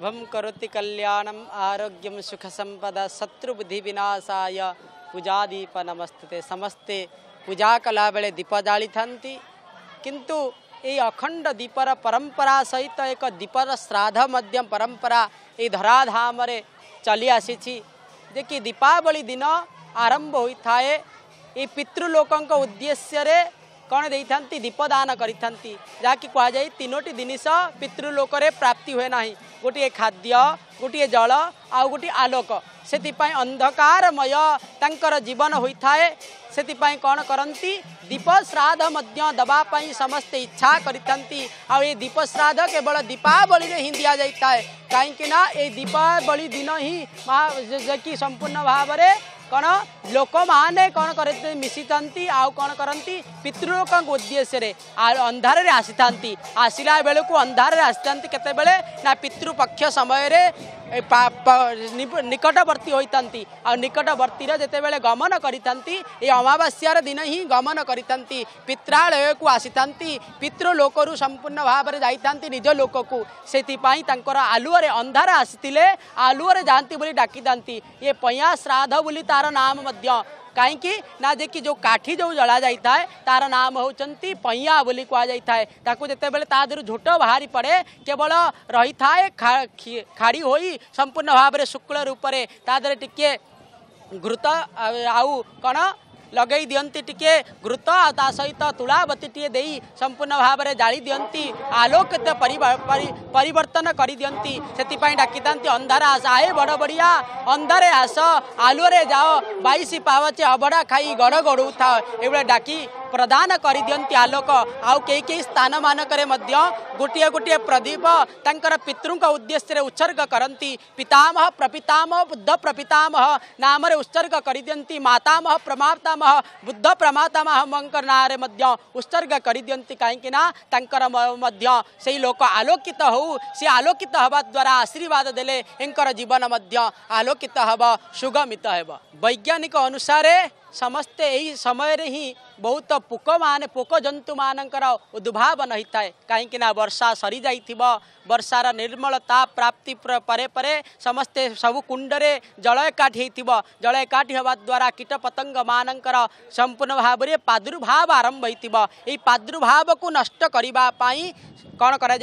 शुभम करोति कल्याणम आरोग्यम सुख शत्रु शत्रुबुद्धि विनाशाय पूजा दीप नमस्ते समस्ते पूजा कला बेले दीप जाली था किंतु ये अखंड दीपर परंपरा सहित एक दीपर श्राद्ध मध्यम परंपरा ये धराधाम चली आसी कि दीपावली दिन आरंभ होता है ये पितृलोक उद्देश्य କ'ଣ ଦେଇଥାନ୍ତି ଦୀପଦାନ କରିଥାନ୍ତି ଯାହାକି କୁହାଯାଏ ତିନୋଟି ଜିନିଷ ପିତୃଲୋକରେ ପ୍ରାପ୍ତି ହୁଏ ନାହିଁ ଗୋଟିଏ ଖାଦ୍ୟ ଗୋଟିଏ ଜଳ ଆଉ ଗୋଟିଏ ଆଲୋକ ସେଥିପାଇଁ ଅନ୍ଧକାରମୟ ତାଙ୍କର ଜୀବନ ହୋଇଥାଏ ସେଥିପାଇଁ କ'ଣ କରନ୍ତି ଦୀପ ଶ୍ରାଦ୍ଧ ମଧ୍ୟ ଦେବା ପାଇଁ ସମସ୍ତେ ଇଚ୍ଛା କରିଥାନ୍ତି ଆଉ ଏ ଦୀପ ଶ୍ରାଦ୍ଧ କେବଳ ଦୀପାବଳିରେ ହିଁ ଦିଆଯାଇଥାଏ କାହିଁକିନା ଏ ଦୀପାବଳି ଦିନ ହିଁ ଯାହାକି ସମ୍ପୂର୍ଣ୍ଣ ଭାବରେ କ'ଣ ଲୋକମାନେ କ'ଣ କରି ମିଶିଥାନ୍ତି ଆଉ କ'ଣ କରନ୍ତି ପିତୃଲୋକଙ୍କ ଉଦ୍ଦେଶ୍ୟରେ ଅନ୍ଧାରରେ ଆସିଥାନ୍ତି ଆସିଲା ବେଳକୁ ଅନ୍ଧାରରେ ଆସିଥାନ୍ତି କେତେବେଳେ ନା ପିତୃପକ୍ଷ ସମୟରେ निकटवर्ती हुँदै आ निकटवर्ती र त्यतबे गमन गरि अमावास्यार दिन हिँड गमन गरि पितयको आसि पितृ भाव सम्पूर्ण भावी निज लोकप्राइ तर आलुले अन्धार आसिले आलुर जाँदा ए पयाँ श्राद्ध त नाम कहीं ना देखिए जो काठी जो जला जाए तार नाम होती पैया बोली कहुए जिते बेले झोट बाहरी पड़े केवल रही था खा, खाड़ी हो संपूर्ण भाव में शुक्ल रूप से टी घृत आउ कौन लगैदि टिक घुत त सहित तुलावती टि सम्पूर्ण भावर जादि आलु परिवर्तन गरिदिने त्यतिपकि अन्धार आस ए बड बढिया अन्धारे आस आलुले जाओ बइसी पावचे अबडा खाइ गड था एभए ढाकि प्रदान कर दिंती आलोक आउ कई कई स्थान मानक गोटे गोटे प्रदीप पितृं उद्देश्य उत्सर्ग करती पितामह प्रपितामह बुद्ध प्रपितामह नाम उत्सर्ग कर दिंती मातामह प्रमातामह बुद्ध प्रमातामह नाम उत्सर्ग कर दिंती कहीं से लोक आलोकित हो सी आलोकित हवा द्वारा आशीर्वाद दे जीवन आलोकित हम सुगमित हे वैज्ञानिक अनुसार समस्ते यही समय रे ही बहुत पोक मान पोक जंतु मान उद्भाव नहीं था कहीं वर्षा सरी जा बर्षार निर्मलता प्राप्ति परे परे समस्ते सब कुंडे जल एकाठी जल एकाठी हवा द्वारा कीट पतंग मान संपूर्ण भाव में प्रादुर्भाव आरंभ हो प्रादुर्भाव को नष्ट कौन करा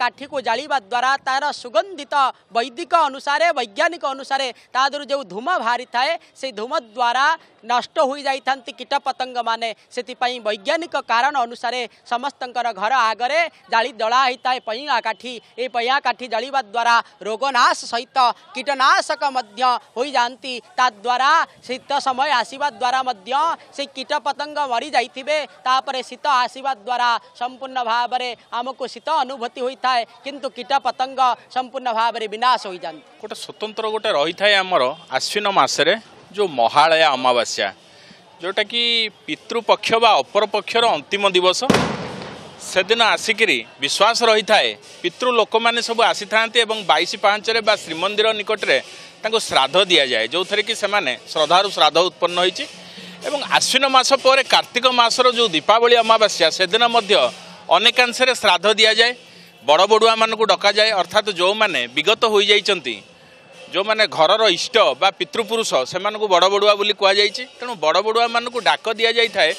काठी को जाड़ा द्वारा तार सुगंधित वैदिक अनुसार वैज्ञानिक अनुसार ताद जो धूम बाहरी थाए से धूम द्वारा नष्ट हो जाती कीट पतंग ସମସ୍ତଙ୍କମାନେ ସେଥିପାଇଁ ବୈଜ୍ଞାନିକ କାରଣ ଅନୁସାରେ ସମସ୍ତଙ୍କର ଘର ଆଗରେ ଜାଳି ଜଳା ହୋଇଥାଏ ପଇଁଆ କାଠି ଏ ପଇଁଆ କାଠି ଜଳିବା ଦ୍ୱାରା ରୋଗନାଶ ସହିତ କୀଟନାଶକ ମଧ୍ୟ ହୋଇଯାଆନ୍ତି ତାଦ୍ୱାରା ଶୀତ ସମୟ ଆସିବା ଦ୍ୱାରା ମଧ୍ୟ ସେ କୀଟପତଙ୍ଗ ମରିଯାଇଥିବେ ତାପରେ ଶୀତ ଆସିବା ଦ୍ୱାରା ସମ୍ପୂର୍ଣ୍ଣ ଭାବରେ ଆମକୁ ଶୀତ ଅନୁଭୂତି ହୋଇଥାଏ କିନ୍ତୁ କୀଟପତଙ୍ଗ ସମ୍ପୂର୍ଣ୍ଣ ଭାବରେ ବିନାଶ ହୋଇଯାନ୍ତି ଗୋଟେ ସ୍ୱତନ୍ତ୍ର ଗୋଟେ ରହିଥାଏ ଆମର ଆଶ୍ୱିନ ମାସରେ ଯେଉଁ ମହାଳୟା ଅମାବାସ୍ୟା ଯେଉଁଟାକି ପିତୃପକ୍ଷ ବା ଅପରପକ୍ଷର ଅନ୍ତିମ ଦିବସ ସେଦିନ ଆସିକରି ବିଶ୍ୱାସ ରହିଥାଏ ପିତୃ ଲୋକମାନେ ସବୁ ଆସିଥାନ୍ତି ଏବଂ ବାଇଶ ପାହାଞ୍ଚରେ ବା ଶ୍ରୀମନ୍ଦିର ନିକଟରେ ତାଙ୍କୁ ଶ୍ରାଦ୍ଧ ଦିଆଯାଏ ଯେଉଁଥିରେ କି ସେମାନେ ଶ୍ରଦ୍ଧାରୁ ଶ୍ରାଦ୍ଧ ଉତ୍ପନ୍ନ ହୋଇଛି ଏବଂ ଆଶ୍ୱିନ ମାସ ପରେ କାର୍ତ୍ତିକ ମାସର ଯେଉଁ ଦୀପାବଳି ଅମାବାସ୍ୟା ସେଦିନ ମଧ୍ୟ ଅନେକାଂଶରେ ଶ୍ରାଦ୍ଧ ଦିଆଯାଏ ବଡ଼ ବଡ଼ୁଆମାନଙ୍କୁ ଡକାଯାଏ ଅର୍ଥାତ୍ ଯେଉଁମାନେ ବିଗତ ହୋଇଯାଇଛନ୍ତି ଯେଉଁମାନେ ଘରର ଇଷ୍ଟ ବା ପିତୃପୁରୁଷ ସେମାନଙ୍କୁ ବଡ଼ ବଡ଼ୁଆ ବୋଲି କୁହାଯାଇଛି ତେଣୁ ବଡ଼ ବଡ଼ୁଆମାନଙ୍କୁ ଡାକ ଦିଆଯାଇଥାଏ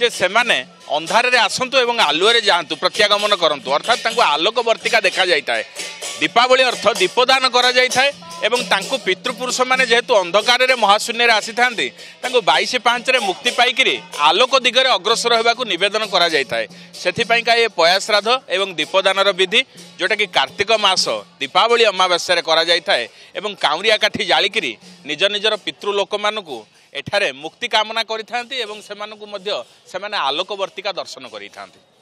ଯେ ସେମାନେ ଅନ୍ଧାରରେ ଆସନ୍ତୁ ଏବଂ ଆଲୁଅରେ ଯାଆନ୍ତୁ ପ୍ରତ୍ୟାଗମନ କରନ୍ତୁ ଅର୍ଥାତ୍ ତାଙ୍କୁ ଆଲୋକ ବର୍ତ୍ତିକା ଦେଖାଯାଇଥାଏ ଦୀପାବଳି ଅର୍ଥ ଦୀପଦାନ କରାଯାଇଥାଏ এবং তাঁকু পিতৃপুরুষ মানে যেহেতু অন্ধকারে মহাশূন্যের আসিথান্তি তাঁকু বাইশ পাঁচরে মুক্তি পাইকি আলোক দিগরে অগ্রসর হওয়া নিবেদন করা যাই সেপাইকা এ পয়াশ্রাদ্ধ এবং দীপদানর বিধি যেটা কি কার্তিক মাস দীপাবলি অমাবাস্যার করা যাই এবং কাউরিয়া কাঠি জাড়িকি নিজ নিজের পিতৃলোক মানুষ এঠারে মুক্তি কামনা করে থাকে এবং সে আলোকবর্তিকা দর্শন করে থাকে